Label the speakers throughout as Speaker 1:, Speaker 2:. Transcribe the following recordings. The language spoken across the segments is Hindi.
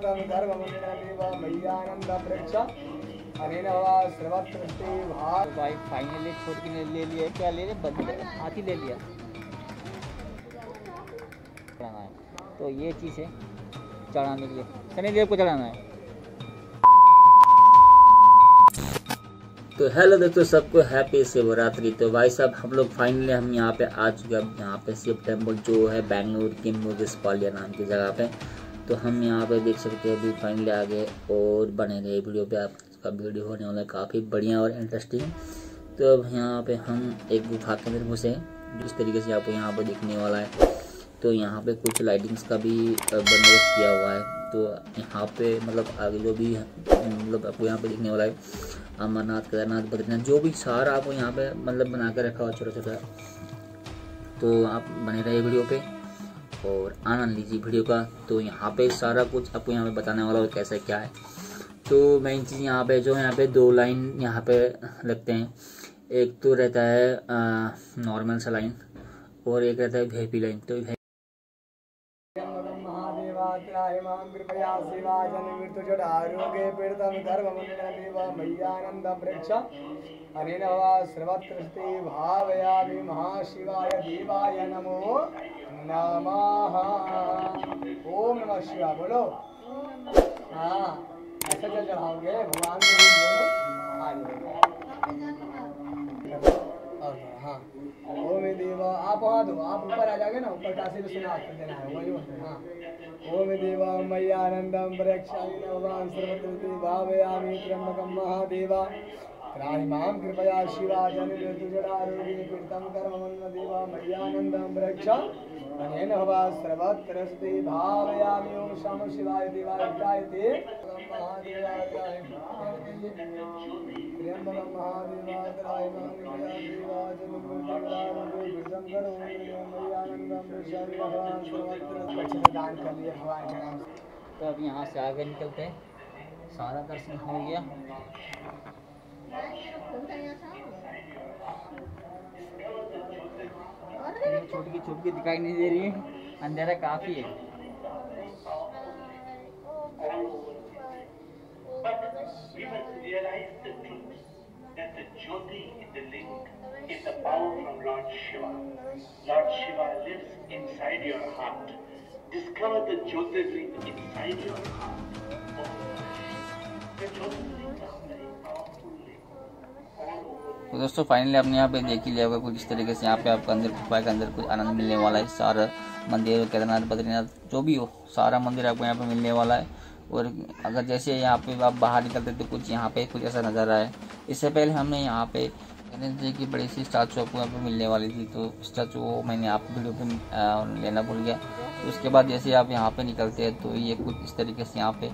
Speaker 1: तो भाई फाइनली ने ले लिया क्या ले लिया? बंदर हाथी ले लिया। चढ़ाना है। तो ये चीज़ है चढ़ाने के लिए। शनिदेव को चढ़ाना है। तो हेलो दोस्तों सबको हैप्पी शिवरात्रि। तो भाई साहब हम लोग फाइनली हम यहाँ पे आ चुके हैं। यहाँ पे शिव टेंपल जो है बेंगलुरु की मुगिसपालिया नाम की जगह पे। तो हम यहाँ पे देख सकते हैं अभी फाइनली आ गए और बने रहे वीडियो पे आपका वीडियो होने वाला है काफ़ी बढ़िया और इंटरेस्टिंग तो अब यहाँ पे हम एक गुफा के अंदर घुसे जिस तरीके से आपको यहाँ पे दिखने वाला है। तो यहाँ पे कुछ लाइटिंग्स का भी बंदोबस्त किया हुआ है। तो यहाँ पे मतलब आगे जो भी मतलब आपको यहाँ पे दिखने वाला है, अमरनाथ, केदारनाथ, बद्रीनाथ, जो भी सारा आपको यहाँ पे मतलब बना कर रखा हुआ छोटा छोटा तो आप बने रहे वीडियो पे। और आनंद लीजिए वीडियो का। तो यहाँ पे सारा कुछ आपको यहाँ पे बताने वाला है कैसे क्या है। तो मेन चीज़ यहाँ पे जो यहाँ पे दो लाइन यहाँ पे लगते हैं। एक तो रहता है नॉर्मल सा लाइन और एक रहता है वी लाइन तो
Speaker 2: महादेवात्राय माँ कृपया शिवा जन पीड़ितं गर्भमन्यदेव मय्यानंद अनेन वा सर्वत्र भावयामि महाशिवाय देवाय नमो नमः ओम नमः शिवाय बोलो हाँ ऐसे चल चढ़ाओगे भगवान को और हाँ ओम देवा, आप वहाँ दो, आप ऊपर आ जाओगे ना, ऊपर काशी विश्वनाथ कर देना है, वही होता हाँ ओम देवा मय्यानंदम प्रक्षामि भगवान सर्वत्र भावयामि त्र्यंबकं महादेवा। त्राहि माँ कृपया शिवा जन ऋतुजडारोगे पीडितं कर्ममन्न देवा मय्यानन्दं रक्ष। अनेन हवा सर्वत्र भावयामि, ओम शम शिवाय देवाय जायते
Speaker 1: तो अब यहाँ से आगे निकलते हैं। सारा दर्शन हो गया। छोटी की छोटी दिखाई नहीं दे रही है। अंधेरा काफ़ी है।
Speaker 3: We must realize the truth that the Jyoti in the link is the power from Lord Shiva. Lord Shiva lives inside your heart. Discover the Jyotirling inside your heart.
Speaker 1: तो दोस्तों फाइनली आपने यहाँ पे देख ही लिया होगा कुछ इस तरीके से यहाँ पे आपको अंदर गुफा के अंदर कुछ आनंद मिलने वाला है सारा मंदिर केदारनाथ बद्रीनाथ जो भी हो सारा मंदिर आपको यहाँ पे मिलने वाला है और अगर जैसे यहाँ पे आप बाहर निकलते तो कुछ यहाँ पे कुछ ऐसा नज़ारा है इससे पहले हमने यहाँ पे गणेश जी की बड़ी सी स्टैचू आपको यहाँ पे मिलने वाली थी तो स्टैचू वो मैंने आप वीडियो पे लेना भूल गया तो उसके बाद जैसे आप यहाँ पे निकलते हैं तो ये कुछ इस तरीके से यहाँ पे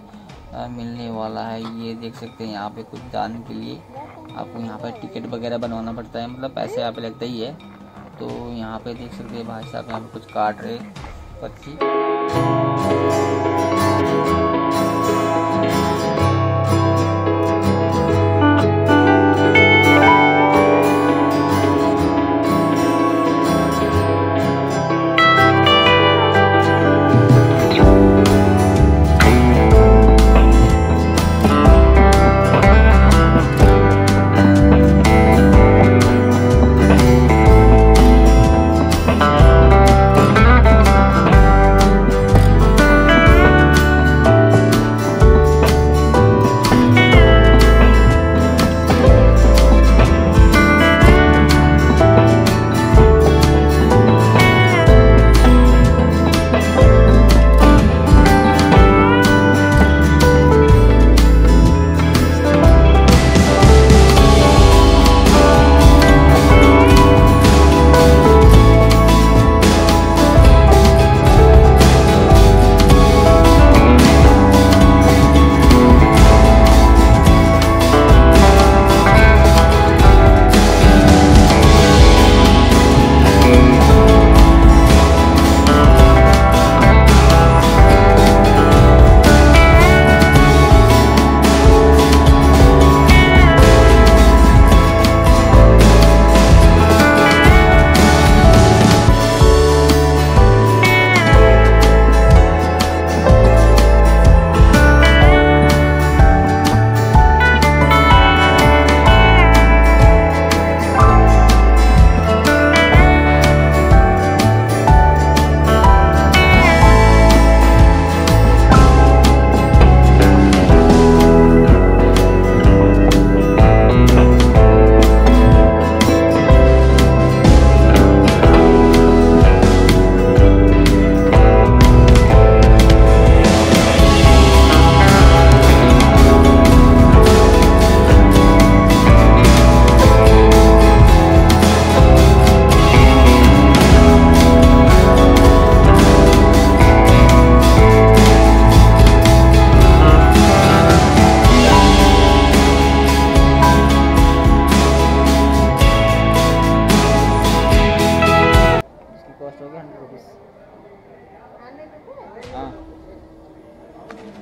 Speaker 1: मिलने वाला है ये देख सकते हैं यहाँ पे कुछ जाने के लिए आपको यहाँ पे टिकट वगैरह बनवाना पड़ता है मतलब पैसे यहाँ पे लगता ही है तो यहाँ पे देख सकते हैं भाई साहब यहाँ पे कुछ काट रहे पक्षी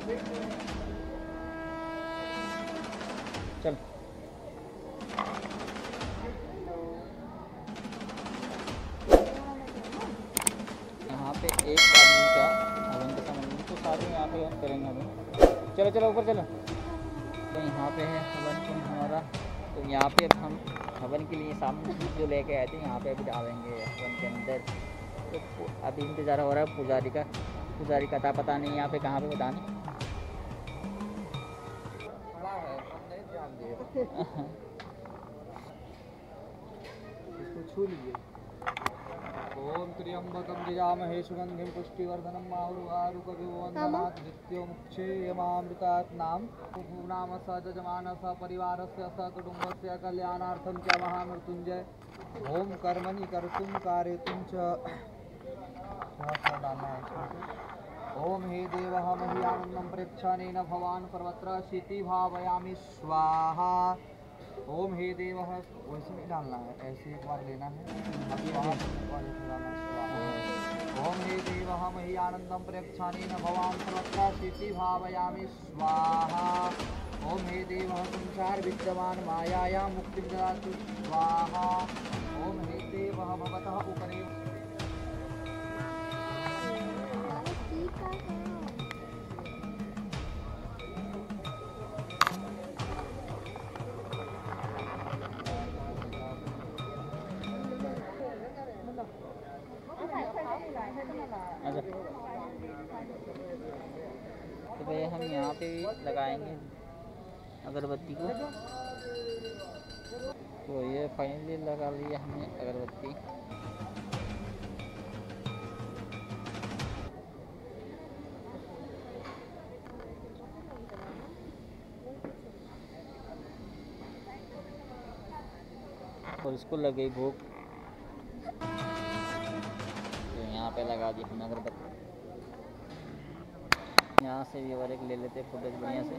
Speaker 1: चल। यहाँ पे एक आदमी का हवन का सामान तो यहाँ पे करेंगे चलो चलो, ऊपर चलो। तो यहाँ पे है हवन कुंड हमारा। तो यहाँ पे हम हवन के लिए सामने जो लेके आए थे, यहाँ पे अभी डालेंगे हवन के अंदर। तो अभी इंतज़ार हो रहा है पुजारी का। पुजारी का था, पता नहीं यहाँ पे कहाँ पे बताने
Speaker 4: इसको छू लीजिए ओम त्र्यंबकं यजामहे सुगन्धिं पुष्टिवर्धनं माहुरुगारुकविवन्दनात् नित्यमुक्षेयमामृतात् नाम नाम स परिवारस्य स कुटुम्बस्य कल्याणार्थं च महामृत्युञ्जय ओम कर्मणि कर्तुं कारयितुं च तो। ओम हे देवः मह्यानन्दं प्रेक्षणेन भवान् सर्वत्र शिति भावयामि, स्वाहा। ओम हे देव, वैसे नहीं डालना है, ऐसे एक बार लेना है। ओम हे देव मही आनंदम प्रयक्षानेन भवान सर्वत्र स्थिति भावयामि, स्वाहा। ओम हे देव संसार विद्यमान, मायाया मुक्ति स्वाहा। ओम हे देव भवतः उपरि
Speaker 1: पे भी लगाएँगे। अगरबत्ती को। तो ये फाइनली लगा लिया हमने अगरबत्ती। और इसको लग गई भूख तो यहाँ पे लगा दी हमने अगरबत्ती। यहाँ से भी और एक ले लेते फुटेज बढ़िया से।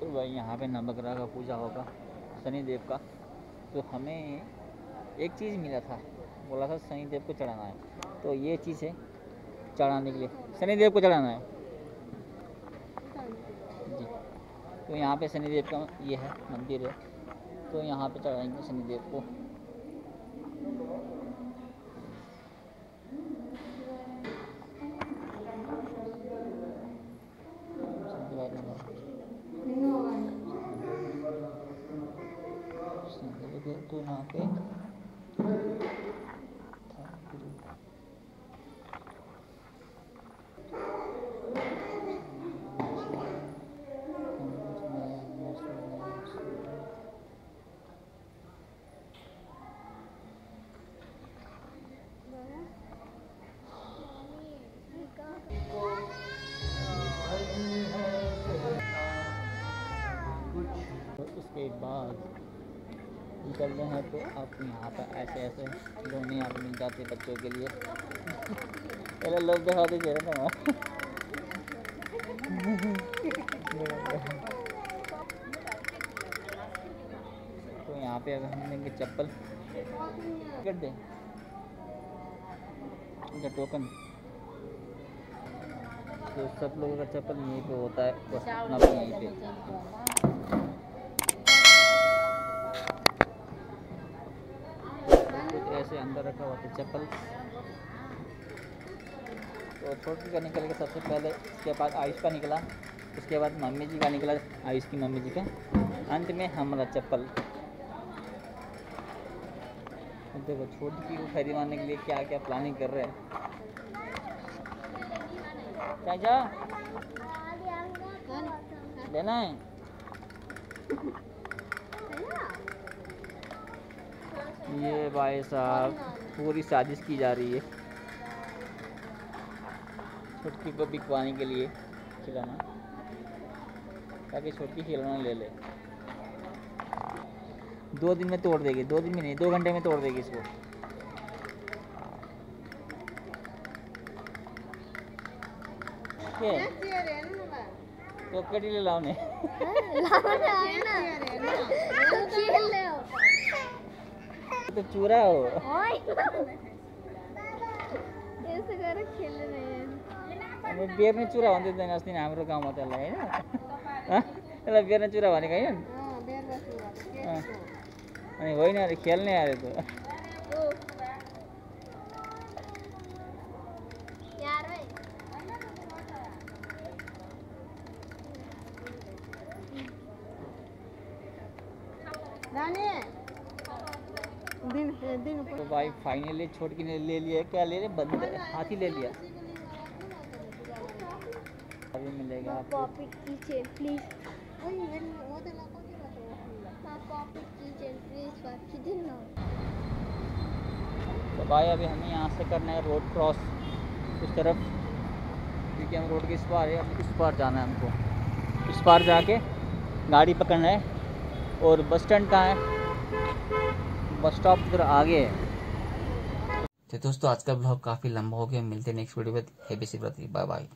Speaker 1: तो भाई यहाँ पे नवग्रह का पूजा होगा शनि देव का। तो हमें एक चीज़ मिला था, बोला था शनि देव को चढ़ाना है। तो ये चीज़ है चढ़ाने के लिए। शनि देव को चढ़ाना है जी तो यहाँ पे शनिदेव का ये है, मंदिर है। तो यहाँ पे चढ़ाएँगे शनिदेव को तो यहाँ पे उसके बाद रहे हैं तो आप यहाँ पर ऐसे ऐसे यहाँ पर मिल जाते बच्चों के लिए। पहले लोग दिखा दीजिए ना तो यहाँ पे अगर हम लेंगे चप्पल, कर दें। टोकन तो सब लोगों का चप्पल यहीं पे होता है अपना भी यहीं पे। ऐसे अंदर रखा हुआ था चप्पल। तो छोटी का निकल के सबसे पहले उसके बाद आयुष का निकला, उसके बाद मम्मी जी का निकला, आयुष की मम्मी जी का। अंत में हमारा चप्पल। देखो, छोटी की को खरीदवाने के लिए क्या क्या प्लानिंग कर रहे हैं। चाचा लेना है। ये भाई साहब पूरी साजिश की जा रही है। छुटकी को बिकवाने के लिए खिलाना। ताकि छुटकी खिलौना ले ले। दो दिन में तोड़ देगी दो दिन में नहीं दो घंटे में तोड़ देगी इसको। तो कटी ले लाओ ने तो चूरा हो बेर्ने चुरा भन्दै थिएन अस्ति हाम्रो गाउँमा त्यसलाई होइन? त्यसलाई बेर्ने चुरा भनेको होइन। अनि होइन अरे खेल्ने अरे त
Speaker 4: दिन दिन
Speaker 1: तो भाई फाइनली छोड़ के ले लिया क्या? ले रहे? बंद हाथी ले लिया। अभी मिलेगा आपको।
Speaker 4: पॉपिट की चेन प्लीज़ तो
Speaker 1: तो भाई अभी हमें यहाँ से करना है रोड क्रॉस उस तरफ़। क्योंकि हम रोड के इस पार है अब उस पार जाना है हमको। इस पार जाके गाड़ी पकड़ना है। और बस स्टैंड कहाँ है? बस स्टॉप उधर आगे है। तो दोस्तों, आज का ब्लॉग काफ़ी लंबा हो गया। मिलते हैं नेक्स्ट वीडियो में। Bye bye